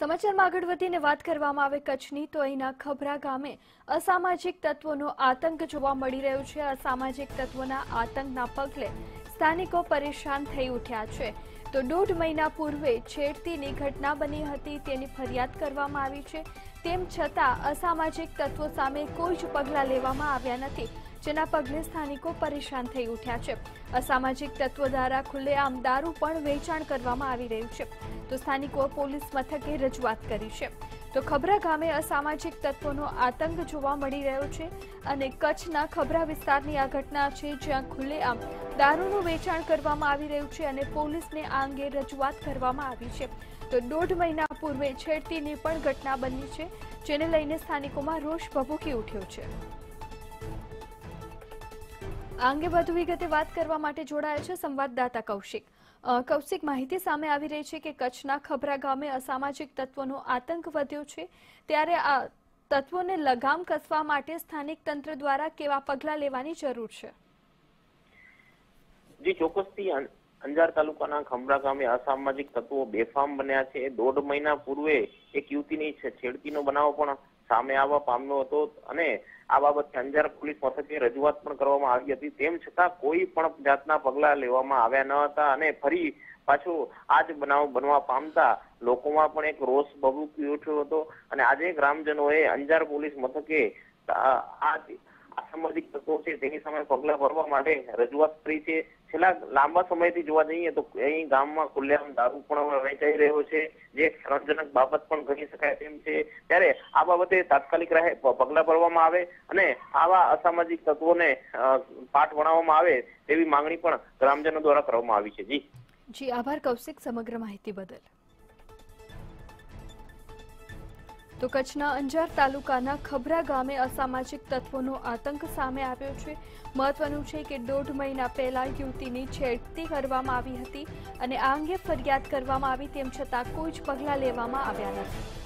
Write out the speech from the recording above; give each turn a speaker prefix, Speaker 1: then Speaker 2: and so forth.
Speaker 1: સમાચારમાં આગળ વધીને વાત કરવામાં આવે કચ્છની, તો અહીંના ખભરા ગામે અસામાજિક તત્વોનો આતંક જોવા મળી રહ્યો છે. અસામાજિક તત્વોના આતંકના પગલે સ્થાનિકો પરેશાન થઈ ઉઠ્યા છે. તો દોઢ મહિના પૂર્વે છેડતીની ઘટના બની હતી, તેની ફરિયાદ કરવામાં આવી છે. તેમ છતાં અસામાજિક તત્વો સામે કોઈ જ પગલાં લેવામાં આવ્યા નથી. જેના પગલે સ્થાનિકો પરેશાન થઈ ઉઠ્યા છે. અસામાજિક તત્વો દ્વારા ખુલ્લેઆમ દારૂ પણ વેચાણ કરવામાં આવી રહ્યું છે. તો સ્થાનિકો પોલીસ મથકે રજૂઆત કરી છે. તો ખબરા ગામે અસામાજિક તત્વોનો આતંક જોવા મળી રહ્યો છે અને કચ્છના ખબરા વિસ્તારની આ ઘટના છે જ્યાં ખુલ્લેઆમ દારૂનું વેચાણ કરવામાં આવી રહ્યું છે અને પોલીસને આ અંગે રજૂઆત કરવામાં આવી છે. તો દોઢ મહિના પૂર્વે છેડતીની પણ ઘટના બની છે, જેને લઈને સ્થાનિકોમાં રોષ ભભૂકી ઉઠ્યો છે. આ વધુ વિગતે વાત કરવા માટે જોડાયા છે સંવાદદાતા કૌશિક. કૌશિક, માહિતી સામે આવી રહી છે કે કચ્છના ખબરા ગામે અસામાજિક તત્વોનો આતંક વધ્યો છે. ત્યારે આ તત્વોને લગામ કસવા માટે સ્થાનિક તંત્ર દ્વારા કેવા પગલાં લેવાની જરૂર છે?
Speaker 2: જે, ચોક્કસથી અંજાર તાલુકાના ખંભરા ગામે અસામાજિક તત્વો બેફામ બન્યા છે. દોઢ મહિના પૂર્વે એક યુવતીની છેડતીનો બનાવ પણ સામે આવવા પામ્યો હતો અને આ બાબતે અંજાર પોલીસ મથકે રજૂઆત પણ કરવામાં આવી હતી. તેમ છતાં કોઈ પણ જાતના પગલાં લેવામાં આવ્યા ન હતા અને ફરી પાછો આ જ બનાવ બનવા પામતા લોકોમાં પણ એક રોષ ભભૂકી ઉઠ્યો હતો અને આજે ગ્રામજનોએ અંજાર પોલીસ મથકે આ અસામાજિક તત્વો છે તેની સામે પગલા ભરવા માટે રજૂઆત કરી છે. છેલ્લા લાંબા સમયથી જોવા જઈએ તો અહીં ગામમાં ખુલ્લેઆમ દારૂ પણ વેચાઈ રહ્યો છે, જે શરમજનક બાબત પણ ગણી શકાય તેમ છે. ત્યારે આ બાબતે તાત્કાલિક રહે પગલા ભરવામાં આવે અને આવા અસામાજિક તત્વોને પાઠ ભણાવવામાં આવે તેવી માંગણી પણ ગ્રામજનો દ્વારા કરવામાં આવી છે. જી.
Speaker 1: જી, આભાર કૌશિક સમગ્ર માહિતી બદલ. તો કચ્છના અંજાર તાલુકાના ખબરા ગામે અસામાજિક તત્વોનો આતંક સામે આવ્યો છે. મહત્વનું છે કે દોઢ મહિના પહેલા યુવતીની છેડતી કરવામાં આવી હતી અને આ અંગે ફરિયાદ કરવામાં આવી તેમ છતાં કોઈ જ પગલાં લેવામાં આવ્યા નથી.